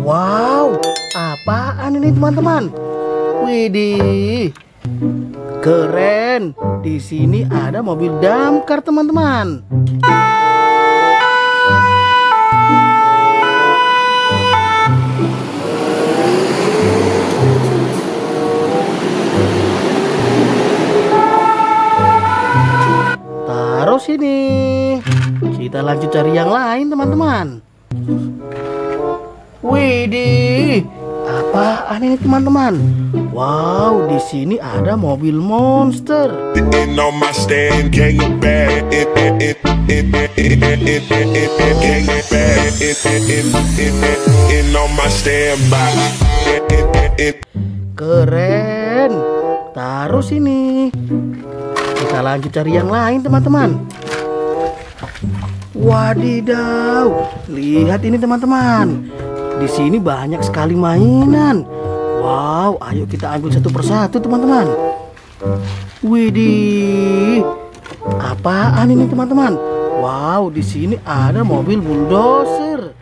Wow, apaan ini teman-teman? Widih, keren. Di sini ada mobil damkar teman-teman. Taruh sini. Kita lanjut cari yang lain teman-teman Widih Apaan ini teman-teman Wow di sini ada mobil monster Keren Taruh sini Kita lanjut cari yang lain teman-teman Wadidaw, lihat ini teman-teman. Di sini banyak sekali mainan. Wow, ayo kita ambil satu persatu teman-teman. Widih, apaan ini teman-teman? Wow, di sini ada mobil bulldozer.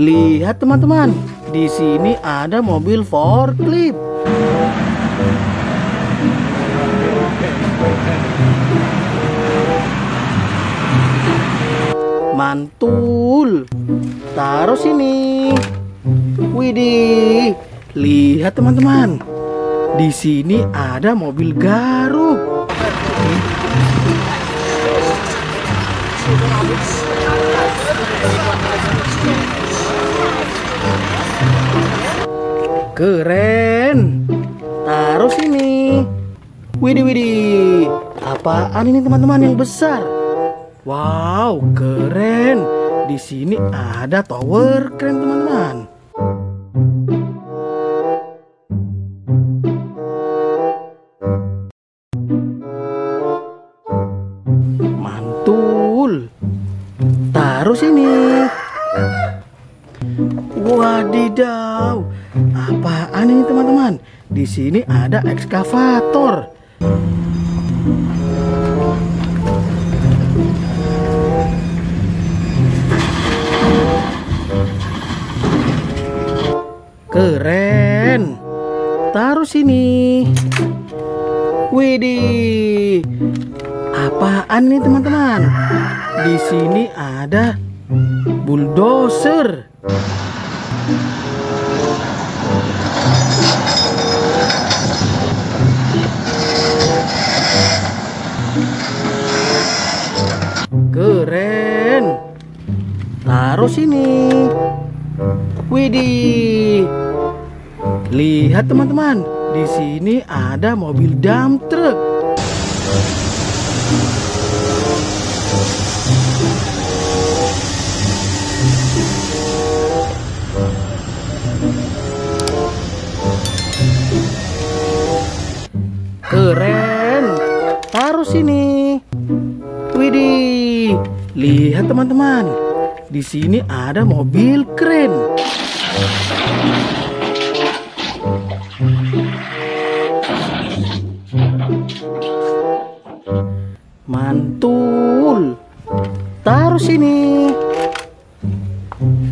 Lihat teman-teman. Di sini ada mobil forklift. Mantul. Taruh sini. Widih. Lihat teman-teman. Di sini ada mobil garuk. Keren. Taruh sini. Widih widih. Apaan ini teman-teman yang besar? Wow, keren. Di sini ada tower keren teman-teman. Mantul. Taruh sini. Wadidaw. Apaan ini teman-teman? Di sini ada ekskavator. Keren. Taruh sini. Widih. Apaan nih teman-teman? Di sini ada bulldozer. Sini. Widih. Lihat teman-teman, di sini ada mobil dump truck. Keren. Taruh sini. Widih. Lihat teman-teman. Di sini ada mobil keren. Mantul. Taruh sini.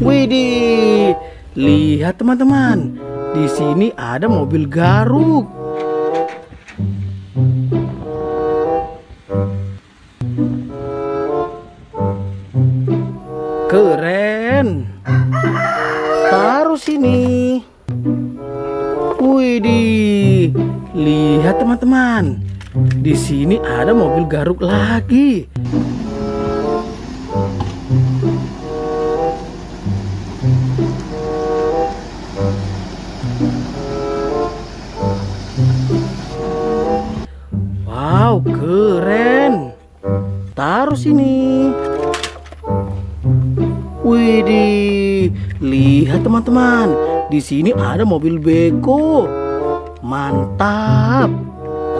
Widih. Lihat teman-teman. Di sini ada mobil garuk. Keren. Taruh sini. Widih. Lihat teman-teman. Di sini ada mobil garuk lagi. Wow, keren. Taruh sini. Widih, lihat teman-teman. Di sini ada mobil beko. Mantap.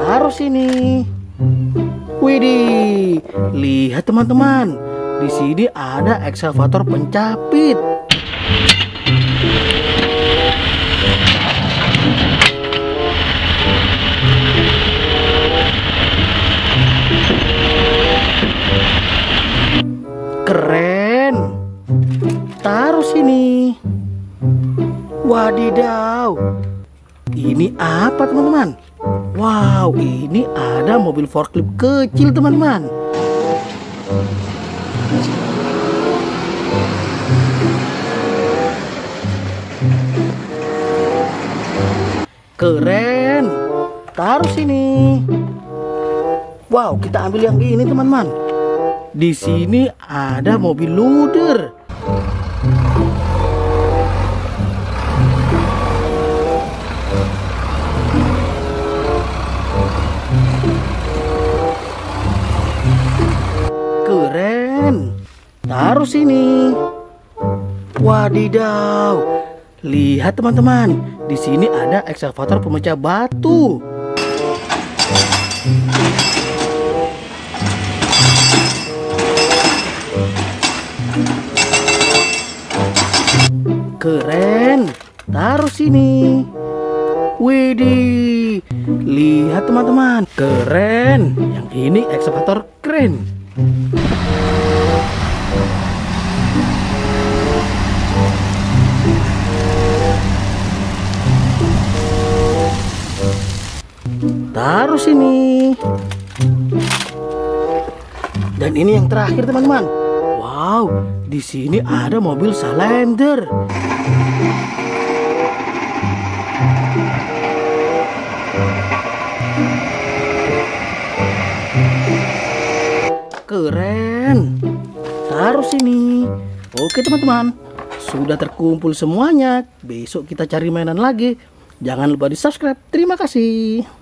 Taruh sini. Widih, lihat teman-teman. di sini ada ekskavator pencapit. Ini apa teman-teman? Wow, ini ada mobil forklift kecil teman-teman. Keren. Taruh sini. Wow, kita ambil yang ini teman-teman. Di sini ada mobil loader. Sini. Wadidaw. Lihat teman-teman, di sini ada ekskavator pemecah batu. Keren. Taruh sini. Widih. Lihat teman-teman. Keren. Yang ini ekskavator keren. Sini. Dan ini yang terakhir teman-teman. Wow, di sini ada mobil salender. Keren. Taruh sini. Oke teman-teman. Sudah terkumpul semuanya. Besok kita cari mainan lagi. Jangan lupa di subscribe. Terima kasih.